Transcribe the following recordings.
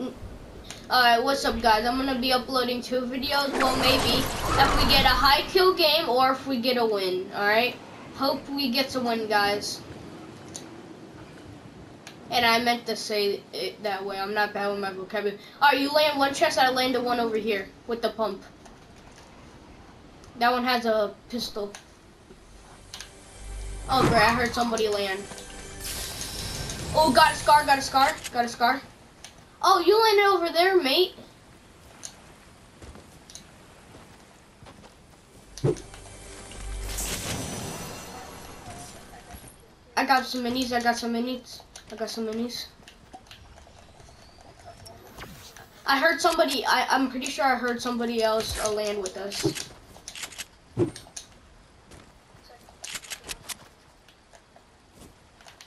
Alright, what's up guys? I'm gonna be uploading two videos. Well, maybe if we get a high kill game or if we get a win. Alright? Hope we get a win, guys. And I meant to say it that way. I'm not bad with my vocabulary. Alright, you land one chest, I landed one over here with the pump. That one has a pistol. Oh, great, I heard somebody land. Oh, got a scar, got a scar, got a scar. Oh, you landed over there, mate. I got some minis, I got some minis. I got some minis. I heard somebody, I, I'm pretty sure I heard somebody else uh, land with us.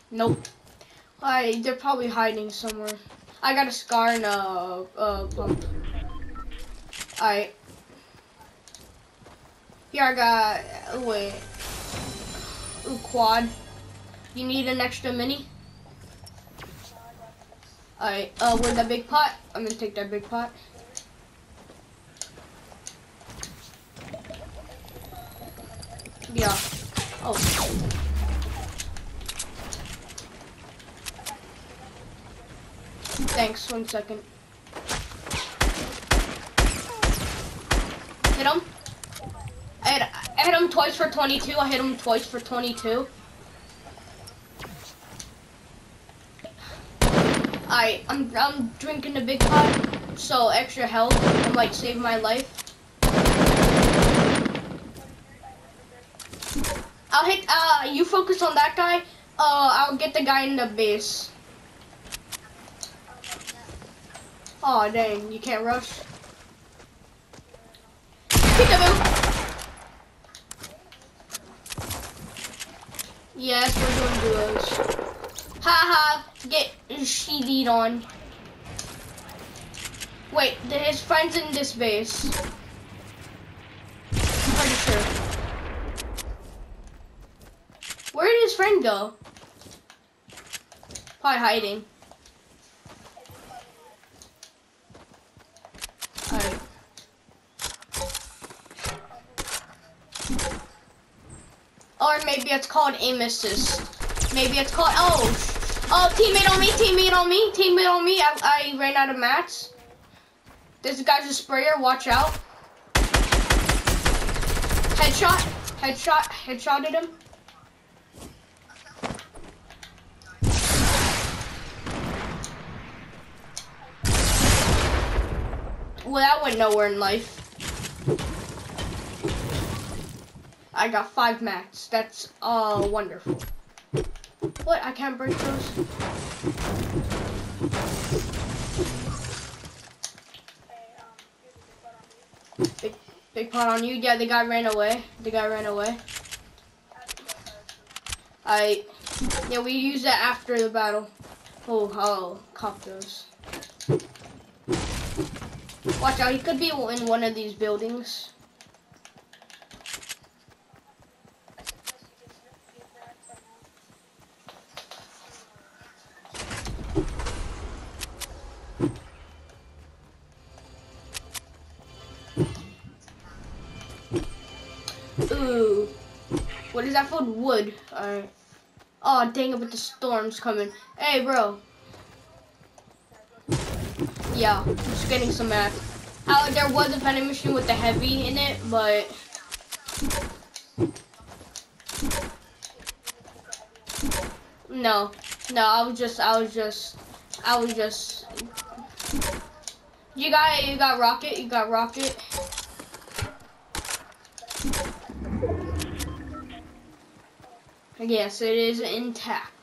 Nope. I, they're probably hiding somewhere. I got a scar and a, a pump. Alright. Here I got, wait. Ooh, quad. You need an extra mini? Alright, uh, where's that big pot? I'm gonna take that big pot. Yeah. Oh. Thanks, one second. Hit him. I hit, I hit him twice for 22. I hit him twice for 22. I I'm I'm drinking a big pot, so extra health and like save my life. I'll hit. Uh, you focus on that guy. Uh, I'll get the guy in the base. Oh dang, you can't rush. Peekaboo. Yes, we're doing duos. Haha, get sheeted on. Wait, his friend's in this base. I'm pretty sure. Where did his friend go? Probably hiding. Alright. Or maybe it's called aim assist. Maybe it's called, oh, Oh, teammate on me, teammate on me, teammate on me. I, I ran out of mats. This guy's a sprayer, watch out. Headshot, headshot, headshotted him. Well, that went nowhere in life. I got five mats. That's uh wonderful. What? I can't break those? Big, big pot on you. Yeah, the guy ran away. The guy ran away. I, yeah, we use that after the battle. Oh, I'll cop those. Watch out, he could be in one of these buildings. Oh, dang it, but the storm's coming. Hey, bro. Yeah, I'm just getting some math. Uh, there was a vending machine with the heavy in it, but... No. No, I was just, I was just, I was just... You got, you got rocket, you got rocket. Yes, it is intact.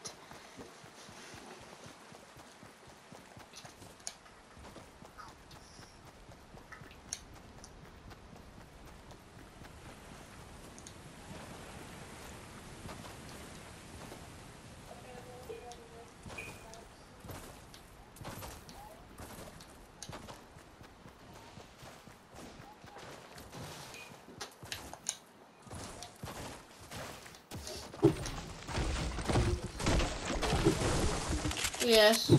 Yes.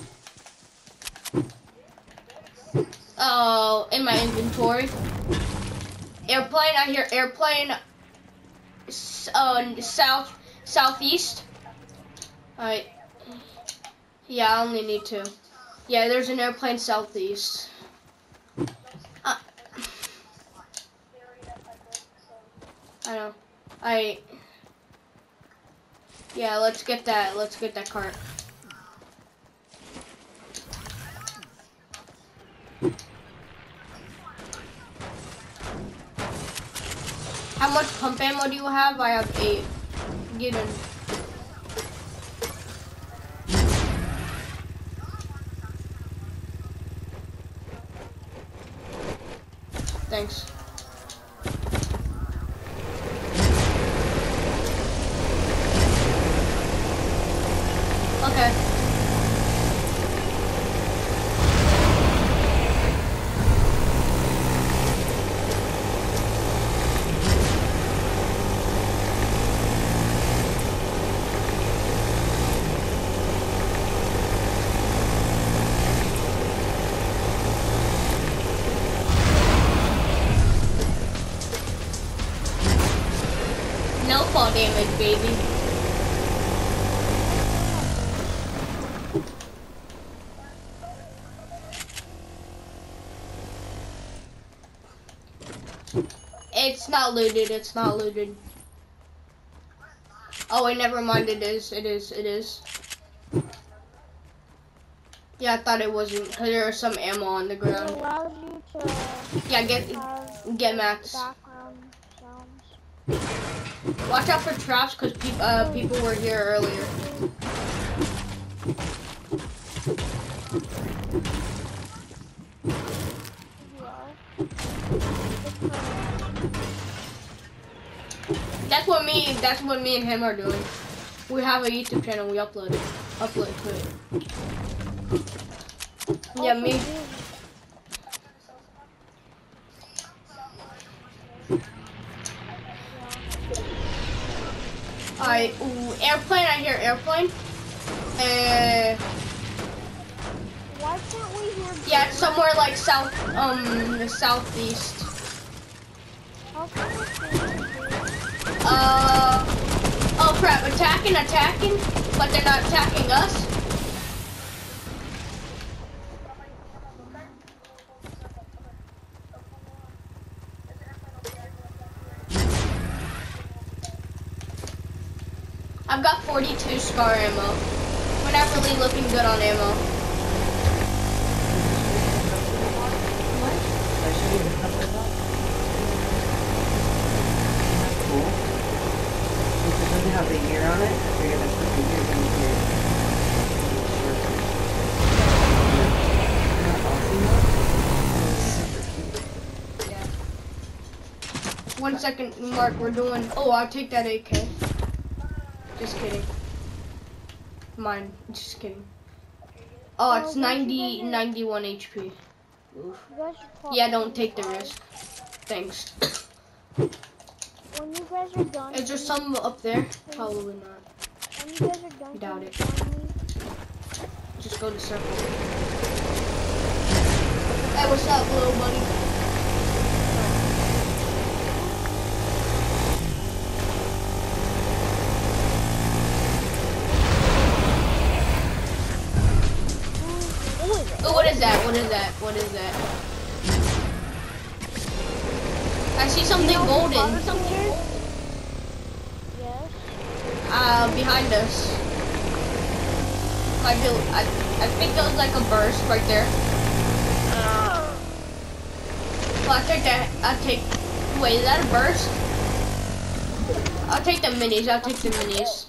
Uh, in my inventory. Airplane, I hear airplane. Uh, south, southeast. Alright. Yeah, I only need two. Yeah, there's an airplane southeast. Uh, I know. I. Yeah, let's get that. Let's get that cart. How much pump ammo do you have? I have eight. Get in. Thanks. It's not looted, it's not looted. Oh wait, never mind, it is, it is, it is. Yeah, I thought it wasn't, because there was some ammo on the It ground. allows you to Yeah, get, get max. Watch out for traps, because peop uh, people were here earlier. Yeah. That's what me, that's what me and him are doing. We have a YouTube channel, we upload it, upload to it. Yeah, me, I, ooh, airplane, I hear airplane. Uh, Why can't we hear? yeah, it's somewhere like south, um, the southeast. Uh, oh crap, attacking, attacking, but they're not attacking us. I've got 42 scar ammo. We're not really looking good on ammo. I should even cut this up. That's cool. Since it doesn't have the year on it, I figured I'd put the years in here. Isn't that awesome though? It's super cute. One second, Mark, we're doing. Oh, I'll take that AK. Just kidding. Mine. Just kidding. Oh, it's Oh, but you 90, 91 HP. Oof. You guys should talk Yeah, don't take the risk. Thanks. When you guys are done. Is there some up there? Probably not. When you guys are done. Doubt it. Just go to circle. Hey, what's up, little buddy? Might be, I, I think that was like a burst right there. Well, I'll take that. I'll take. Wait, is that a burst? I'll take the minis. I'll take the minis.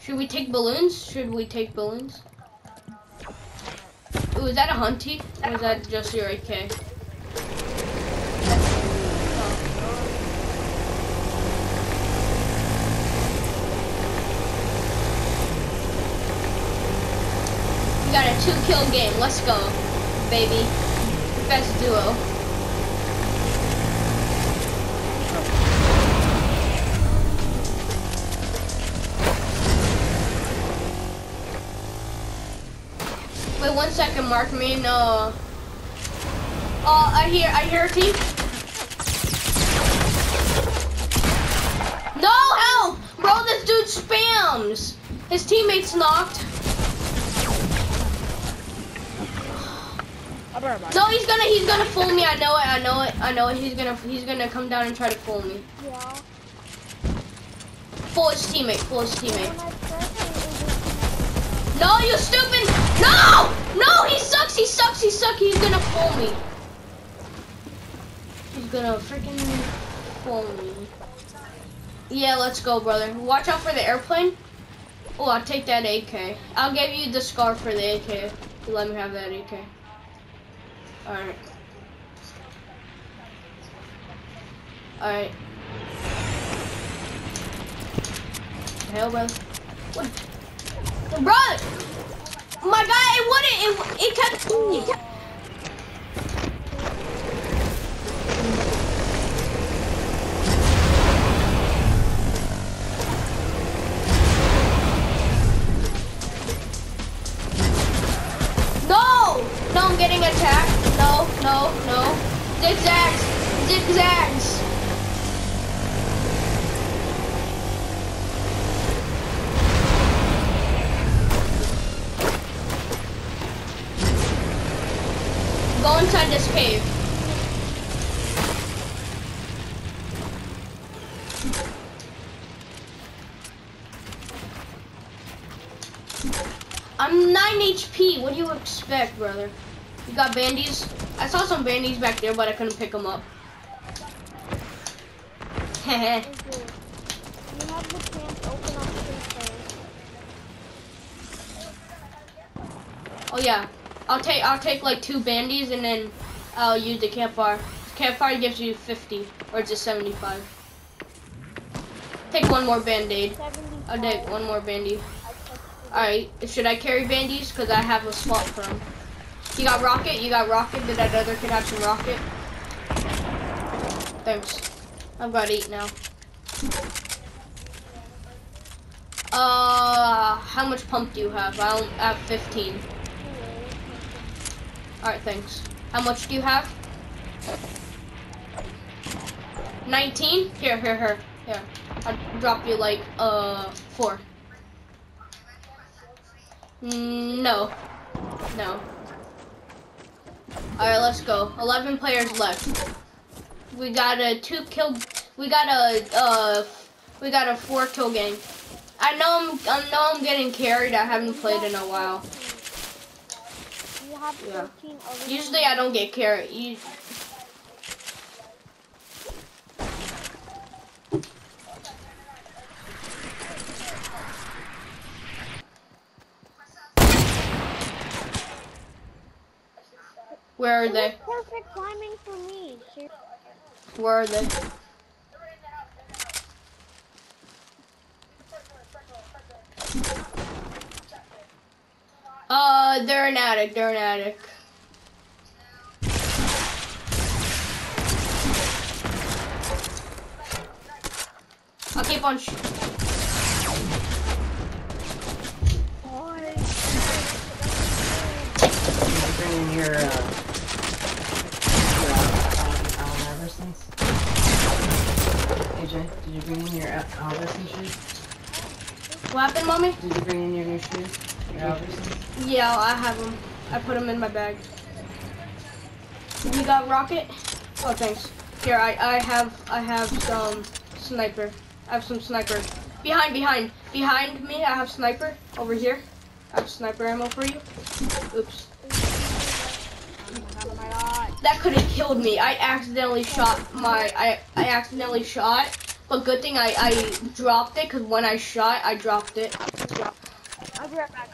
Should we take balloons? Should we take balloons? Ooh, is that a hunty? Or is that just your AK? two kill game. Let's go, baby. Best duo. Wait one second, mark me. No. Oh, uh, uh, I hear, I hear a team. No help, bro. This dude spams. His teammates knocked. I'll be right back. No, he's gonna, he's gonna fool me. I know it. I know it. I know it. He's gonna, he's gonna come down and try to fool me. Yeah. Fool his teammate. Fool his teammate. When I press it, it just No, you stupid! No! No, he sucks, he sucks, he sucks. He's gonna fool me. He's gonna freaking fool me. Yeah, let's go, brother. Watch out for the airplane. Oh, I'll take that AK. I'll give you the scar for the AK. You let me have that AK. Alright. Alright. Hell, brother. What? Bro! My guy, it wouldn't. It, it kept. It kept I'm 9 HP. What do you expect, brother? You got bandies? I saw some bandies back there, but I couldn't pick them up. Heh. You have the chance open up the oh yeah. I'll take I'll take like two bandies and then I'll use the campfire. Campfire gives you 50 or it's a 75. Take one more band-aid. 75. I'll take one more bandy. Alright, should I carry bandies? Because I have a slot for them. You got rocket? You got rocket? Did that other kid have some rocket? Thanks. I've got eight now. Uh, how much pump do you have? I I have 15. Alright, thanks. How much do you have? 19? Here, here, here. Here. I'll drop you like, uh, four. Mm, No. No. Alright, let's go. 11 players left. We got a two kill. We got a, uh, we got a four kill game. I know I'm, I know I'm getting carried. I haven't played in a while. Yeah. Usually I don't get carried. Where are It they? perfect timing for me. Ser- Where are they? Uh, they're an attic. They're an attic. I'll keep on. Sh- Did you bring in your, uh, your Al- Iversons? AJ, did you bring in your Al- Alverson shoes? what happened, mommy? Did you bring in your new shoes? Your Yeah, I have them. I put them in my bag. You got rocket? Oh, thanks. Here, I, I have I have some sniper. I have some sniper. Behind, behind, behind me. I have sniper over here. I have sniper ammo for you. Oops. That could have killed me. I accidentally shot my. I I accidentally shot. But good thing I I dropped it because when I shot, I dropped it. I'll be right back.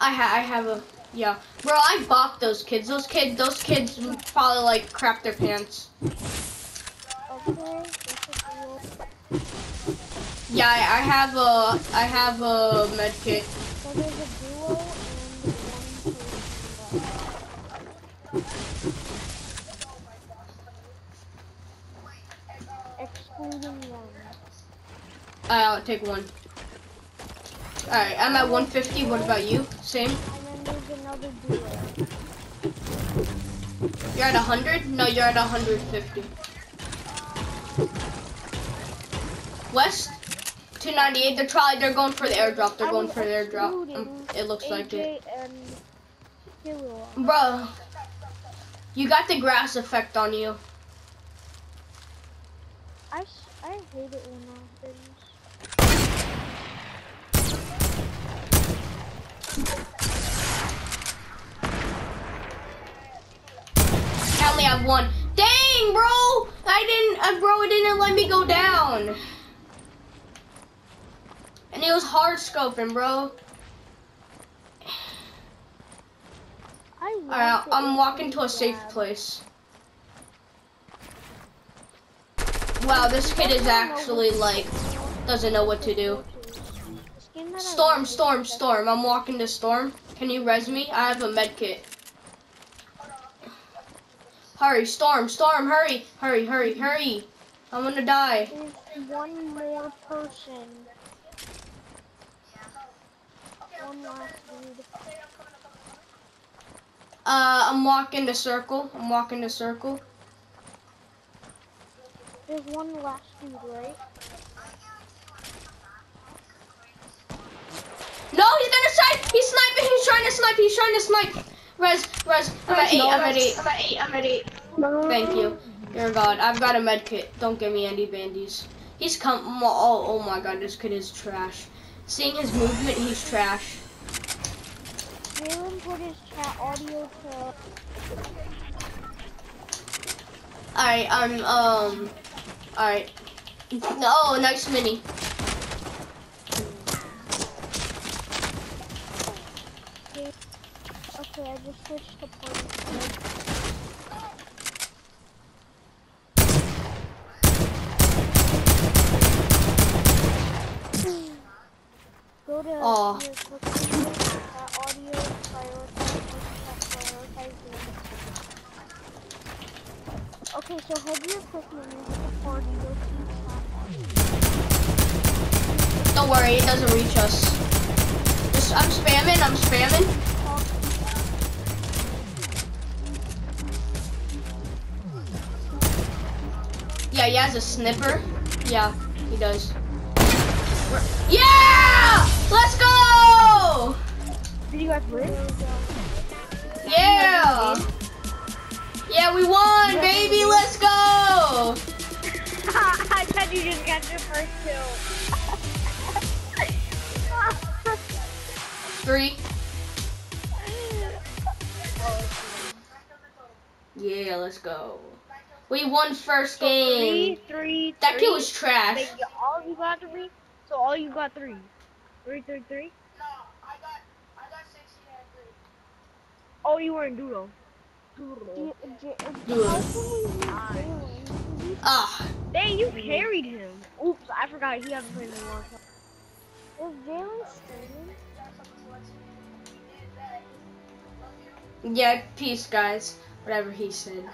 I ha I have a yeah, bro. I bought those kids. Those kids. Those kids probably like crap their pants. Okay, this is cool. Yeah, I, I have a I have a med kit. So there's a duo and one person left. Excluding one. I'll take one. All right, I'm at 150. What about you? Same. You're at 100? No, you're at 150. West? 298. They're probably they're going for the airdrop. They're going for the airdrop. Um, it looks like it. Bro, you got the grass effect on you. I, I hate it when that happens. I only have one. Dang, bro! I didn't, uh, bro, it didn't let me go down. And it was hard scoping, bro. Alright, I'm walking to a safe place. Wow, this kid is actually like, doesn't know what to do. The skin that I Storm, storm, storm. I'm walking to storm. Can you res me? I have a med kit. Hurry, storm, storm, hurry, hurry, hurry, hurry. I'm gonna die. There's one more person. One last dude. Uh, I'm walking the circle. I'm walking the circle. There's one last dude, right? No, he's gonna snipe. He's sniping. He's trying to snipe. He's trying to snipe. Res, res. I'm at eight. I'm at eight. I'm at eight. I'm at eight. Thank you. A god. I've got a med kit. Don't give me any bandies. He's come. Oh, oh my god, this kid is trash. Seeing his movement, he's trash. Alright, I'm, um, alright. Oh, nice mini. Okay, I just switched to point. Go to Aw. your audio, prioritize, prioritize. Okay, so head your hit the party, go to. Don't worry, it doesn't reach us. Just, I'm spamming, I'm spamming. Yeah, he has a snipper. Yeah, he does. We're- Yeah! Let's go! Did you guys win? Yeah! Yeah, we won, baby, let's go! I thought you just got your first kill. Three. Yeah, let's go. We won first Three, game. three, That kid was trash. Wait, you- all you got three? So all you got three? Three, three, three? No, I got, I got six. Oh, you were in Doodle. Doodle. Ah, Dang, you carried him. Oops, I forgot he hasn't played in a long time. Is Jalen streaming? yeah, peace, guys. Whatever he said.